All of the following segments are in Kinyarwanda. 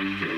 Mm-hmm.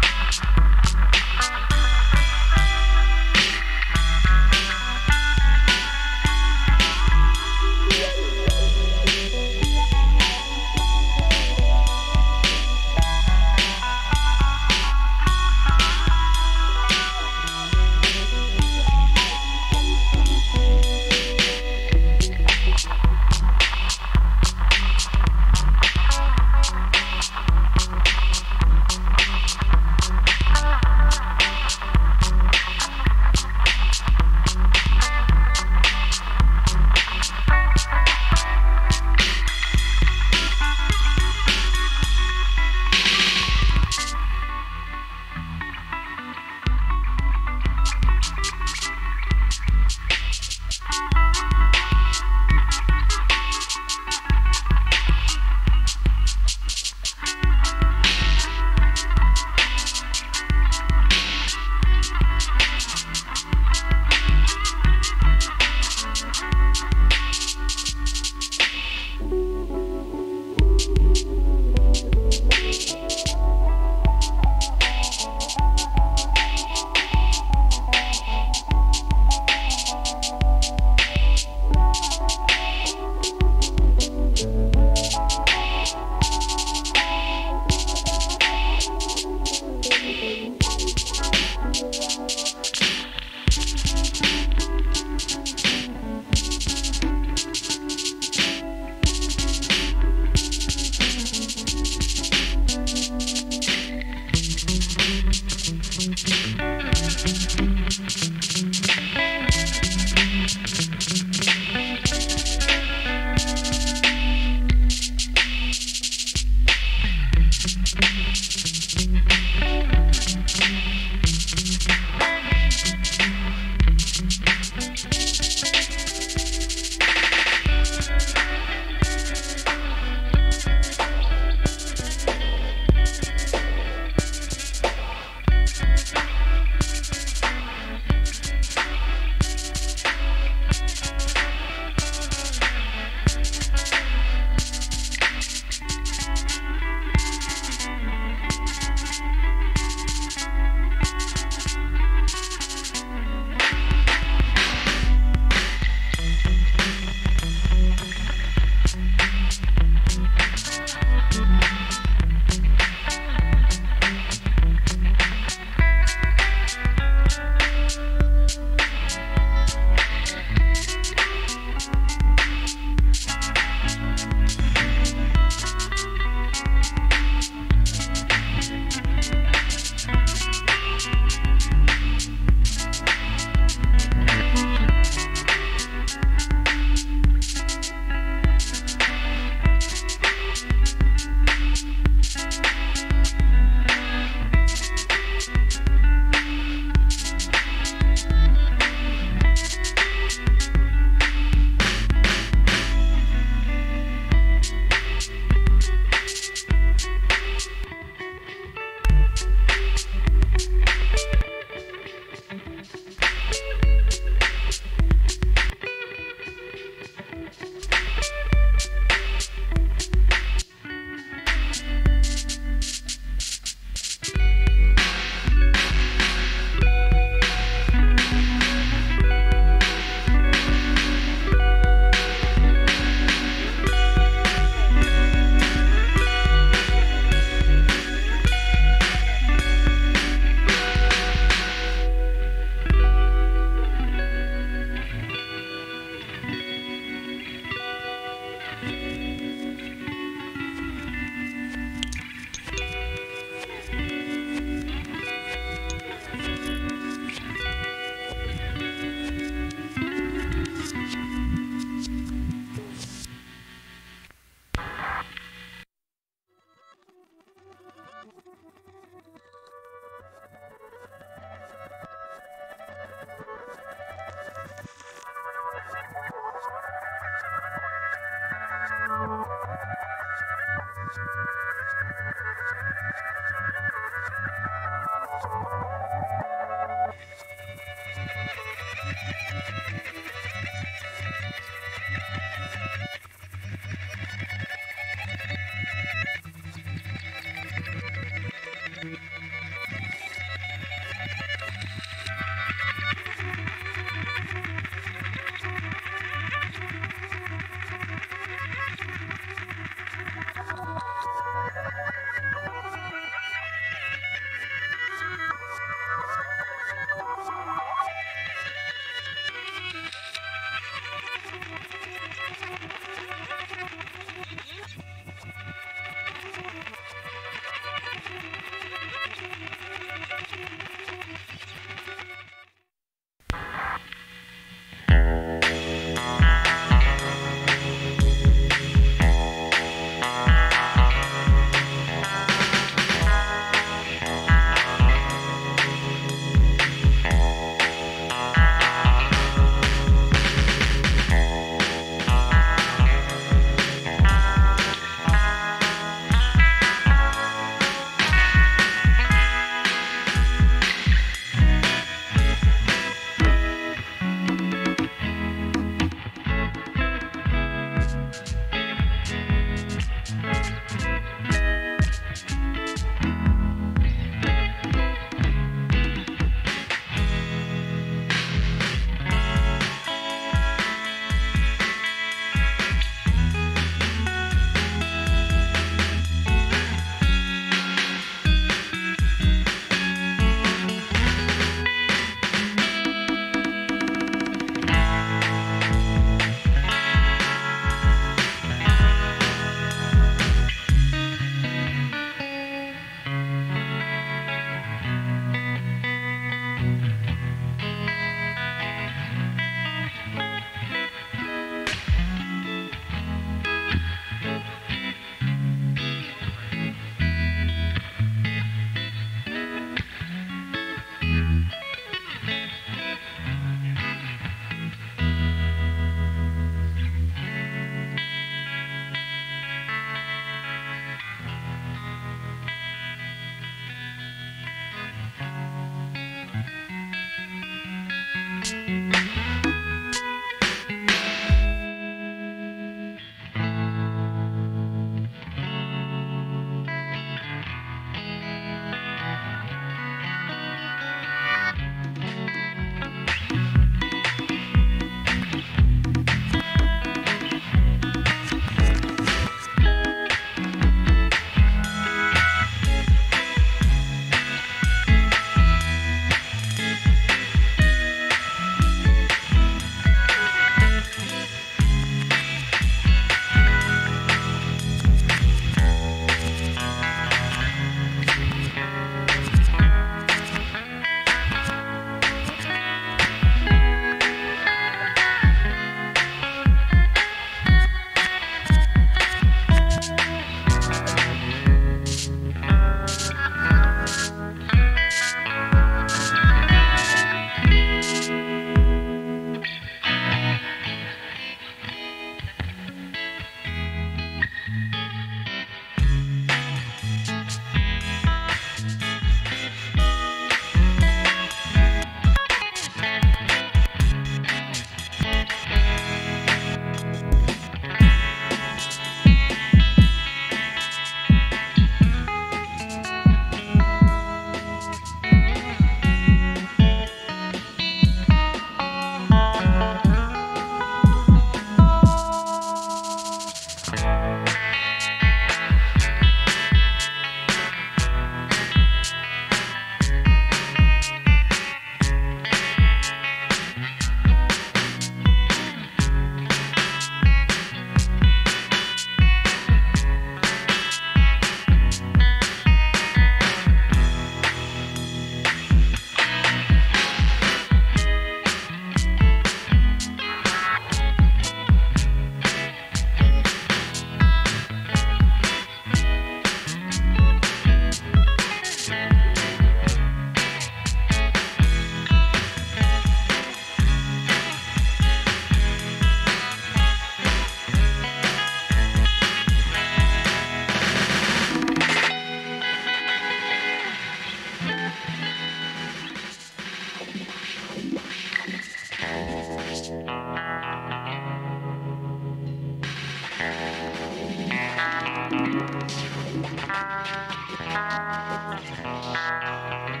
Thank you.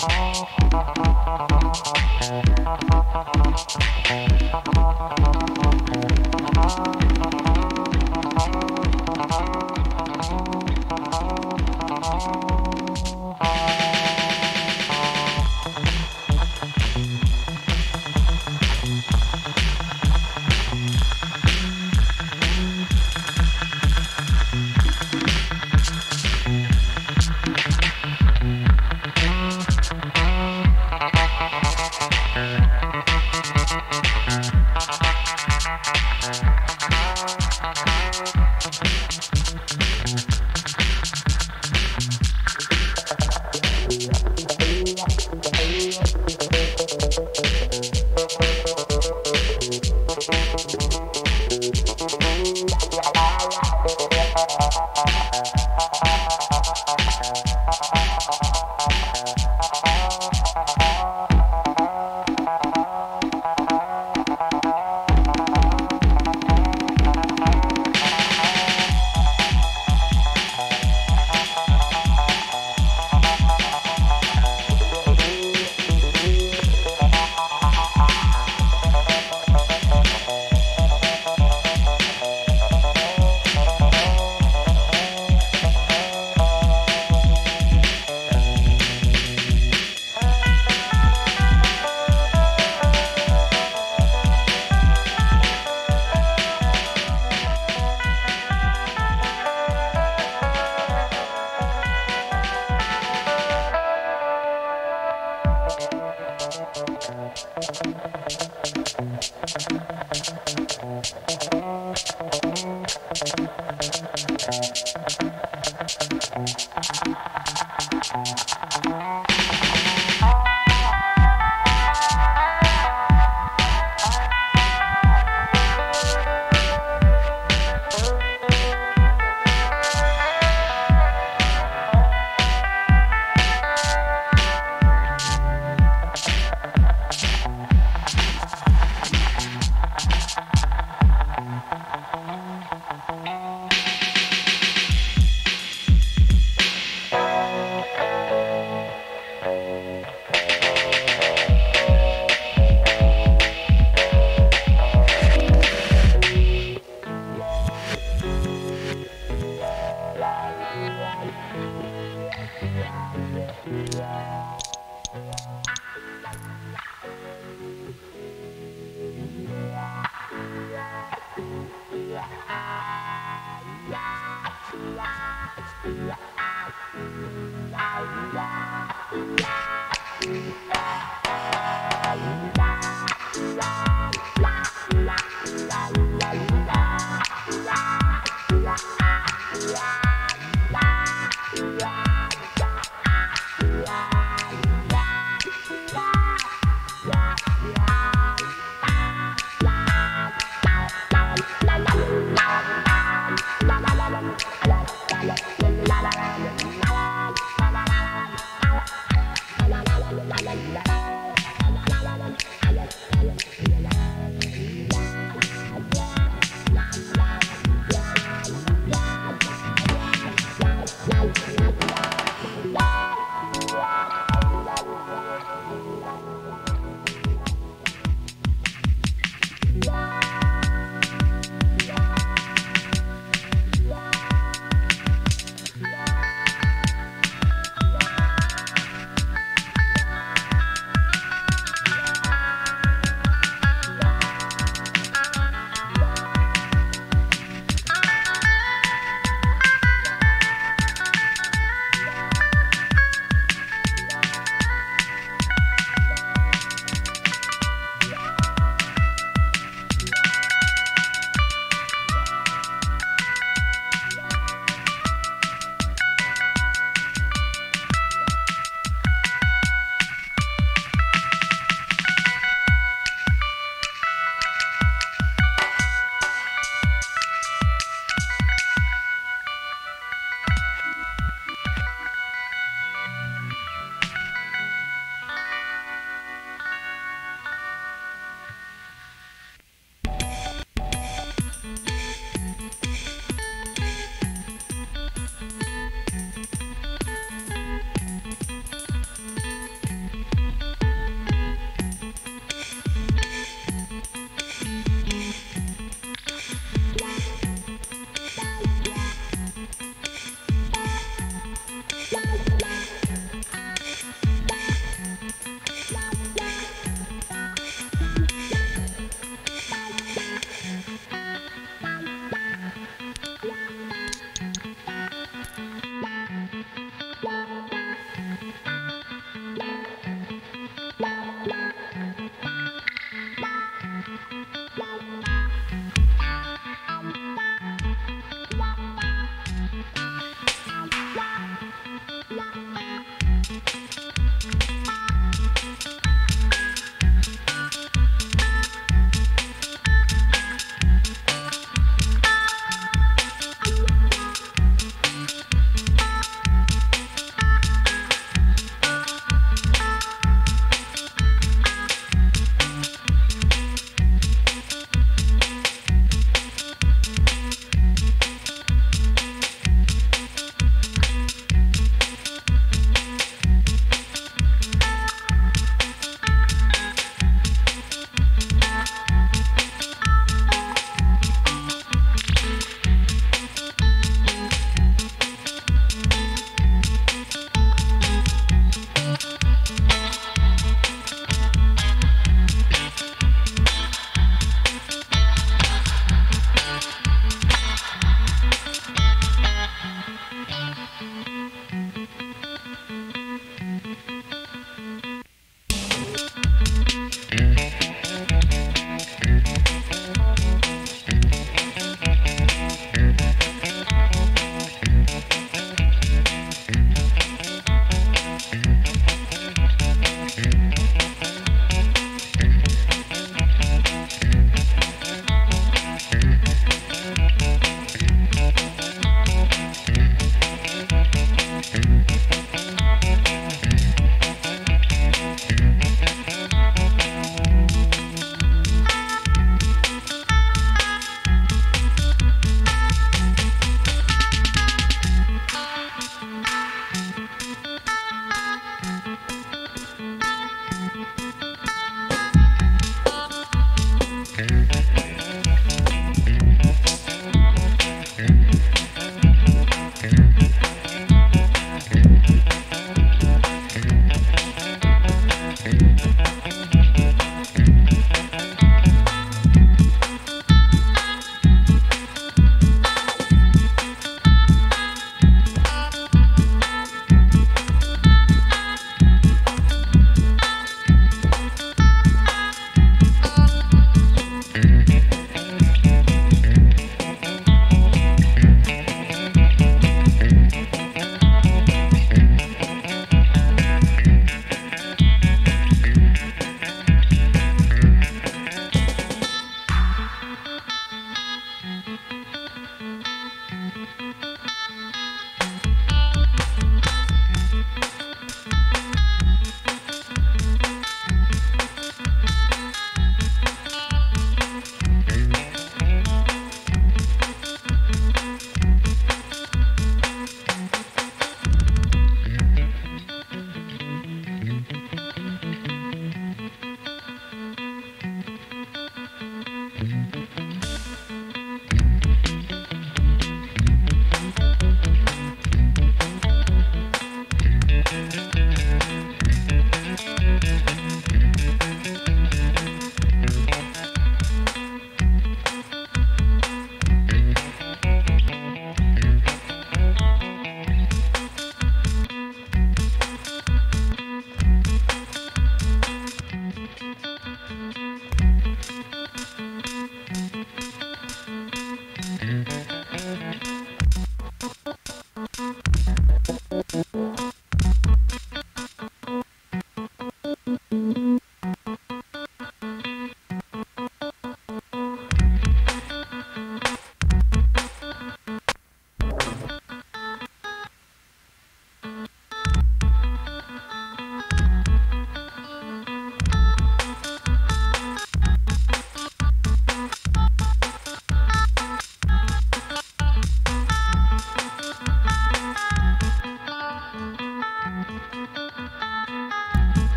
Música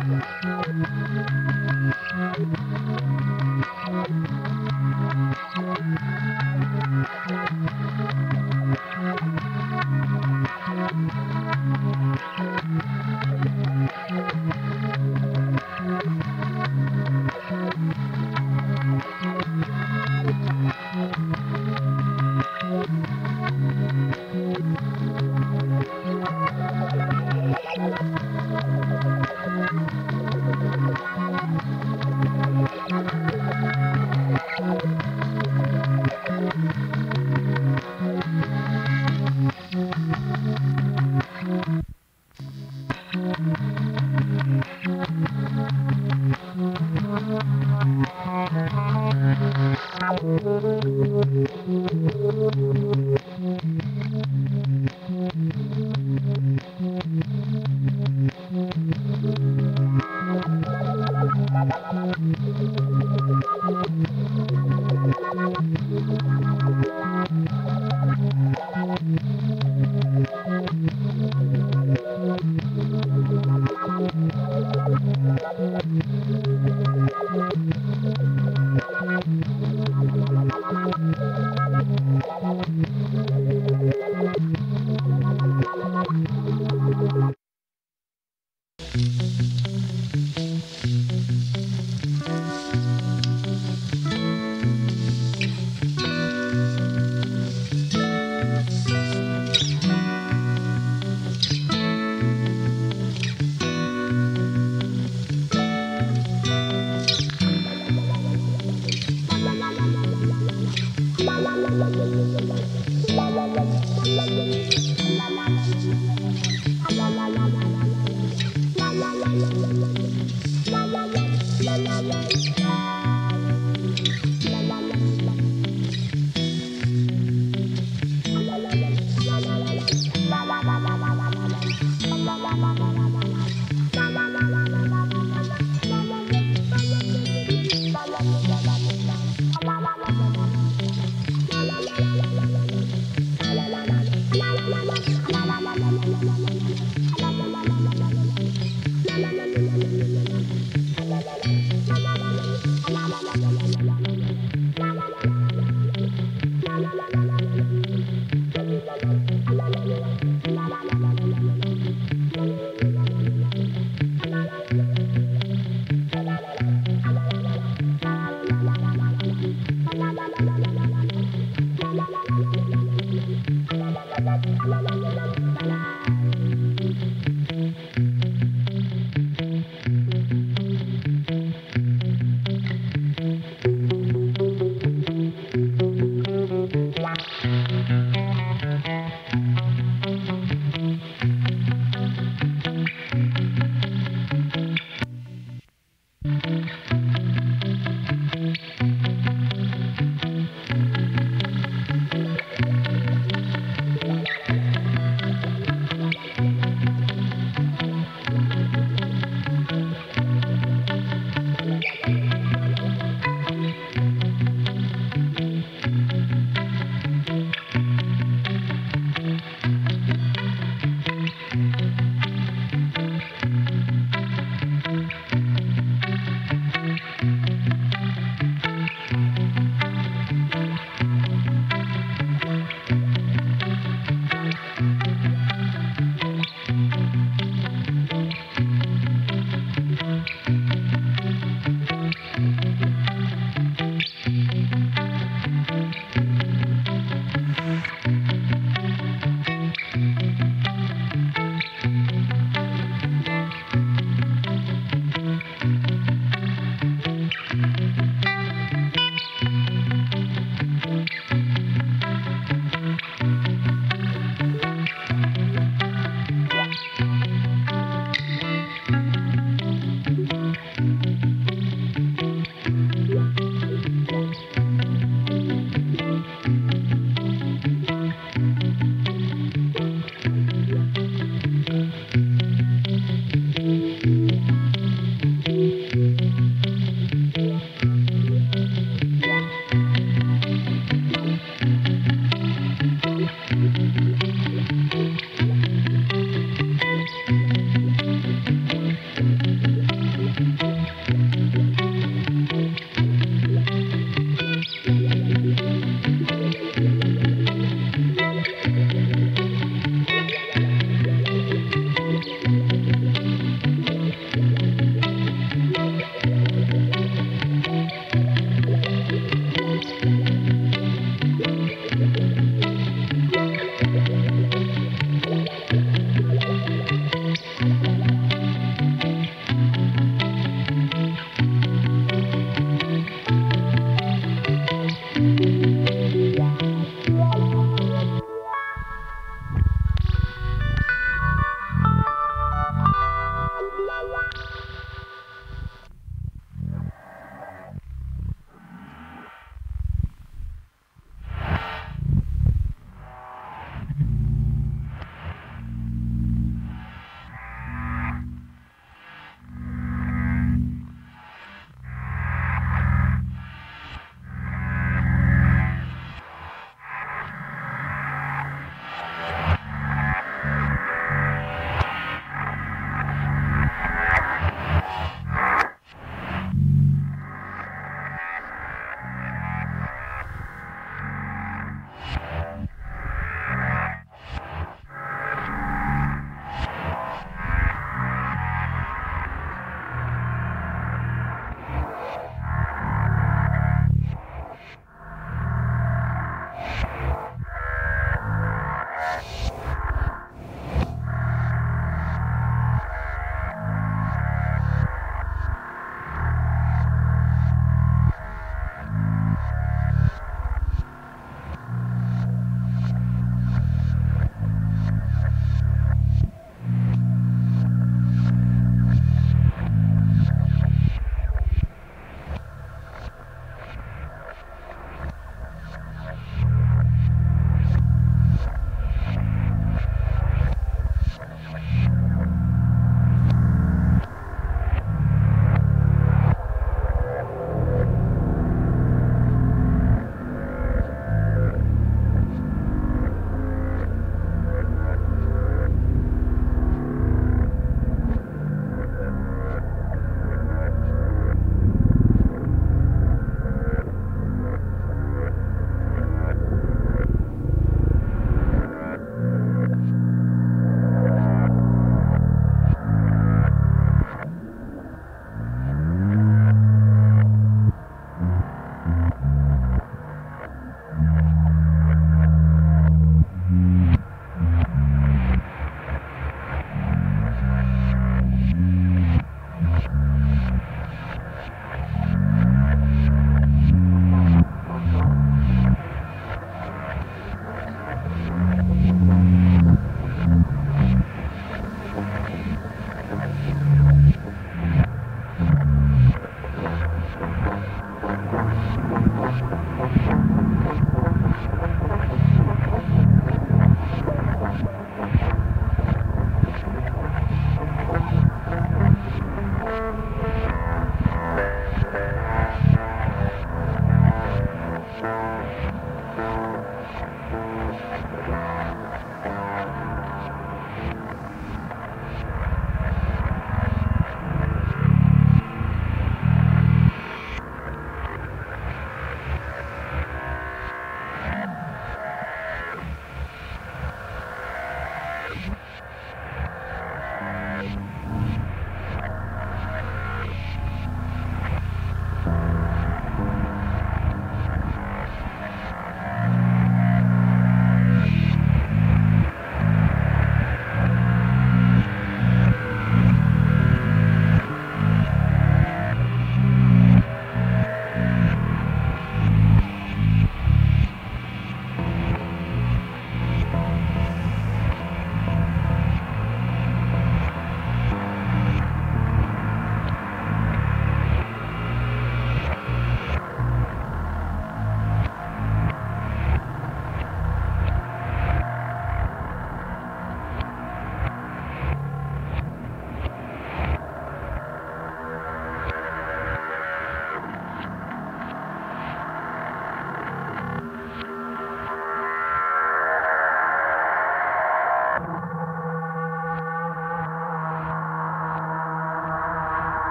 Thank you.